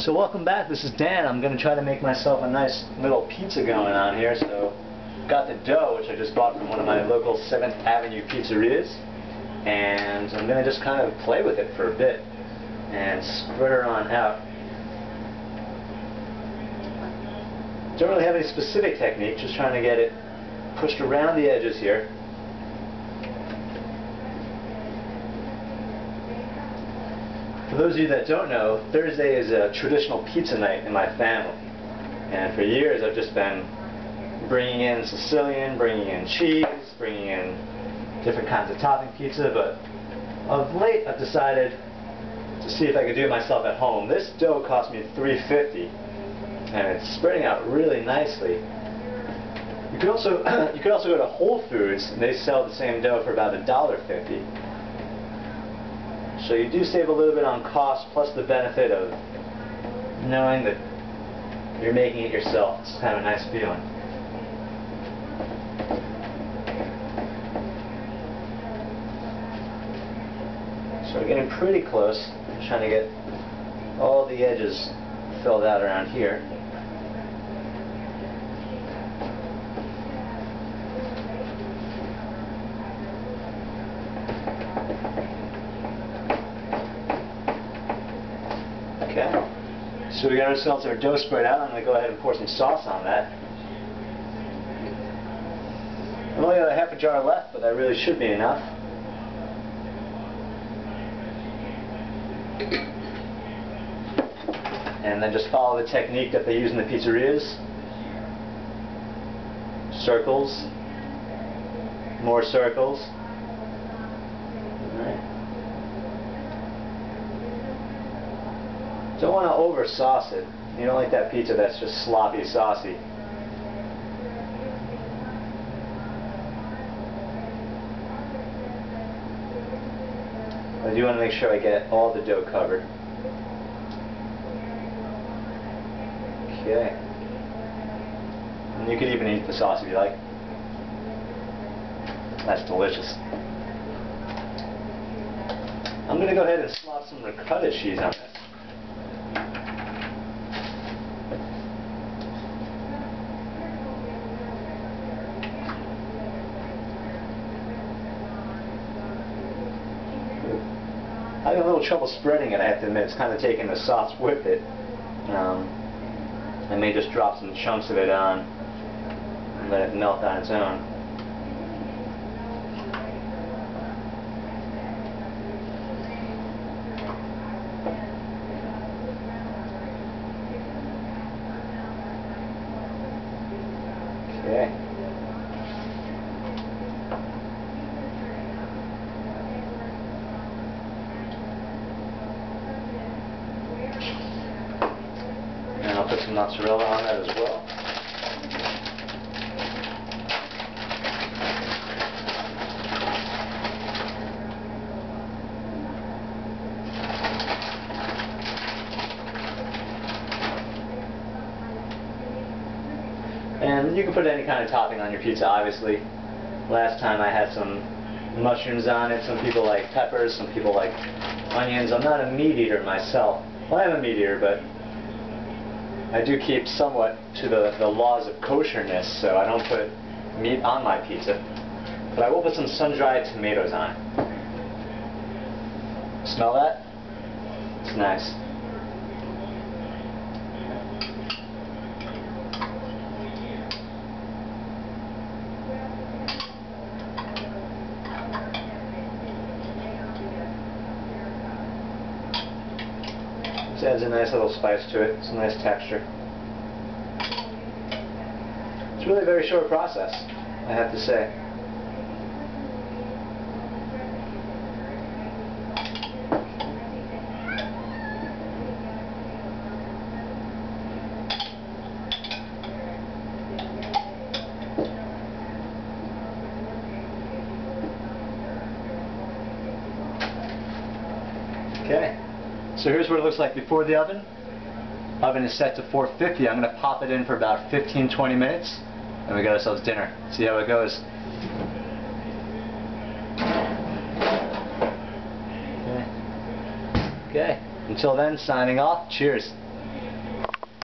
So welcome back, this is Dan. I'm going to try to make myself a nice little pizza going on here. So got the dough, which I just bought from one of my local 7th Avenue pizzerias. And I'm going to just kind of play with it for a bit and spread her on out. Don't really have any specific technique, just trying to get it pushed around the edges here. Those of you that don't know, Thursday is a traditional pizza night in my family. And for years I've just been bringing in Sicilian, bringing in cheese, bringing in different kinds of topping pizza, but of late I've decided to see if I could do it myself at home. This dough cost me $3.50 and it's spreading out really nicely. You could also you could also go to Whole Foods and they sell the same dough for about $1.50. So you do save a little bit on cost, plus the benefit of knowing that you're making it yourself. It's kind of a nice feeling. So we're getting pretty close. I'm trying to get all the edges filled out around here. Okay. So we got ourselves our dough spread out. I'm going to go ahead and pour some sauce on that. I've only got a half a jar left, but that really should be enough. And then just follow the technique that they use in the pizzerias. Circles. More circles. Don't want to over sauce it. You don't like that pizza that's just sloppy saucy. I do want to make sure I get all the dough covered. Okay. And you could even eat the sauce if you like. That's delicious. I'm going to go ahead and slop some ricotta cheese on this. I had a little trouble spreading it, I have to admit. It's kind of taking the sauce with it. Um, I may just drop some chunks of it on and let it melt on its own. Okay. And I'll put some mozzarella on that as well. And you can put any kind of topping on your pizza, obviously. Last time I had some mushrooms on it. Some people like peppers, some people like onions. I'm not a meat eater myself. Well, I am a meat eater, but I do keep somewhat to the, the laws of kosherness, so I don't put meat on my pizza. But I will put some sun-dried tomatoes on it. Smell that? It's nice. This adds a nice little spice to it. It's a nice texture. It's really a very short process, I have to say. Okay. So here's what it looks like before the oven. Oven is set to 450. I'm going to pop it in for about 15-20 minutes, and we got ourselves dinner. See how it goes. Okay. Okay. Until then, signing off. Cheers.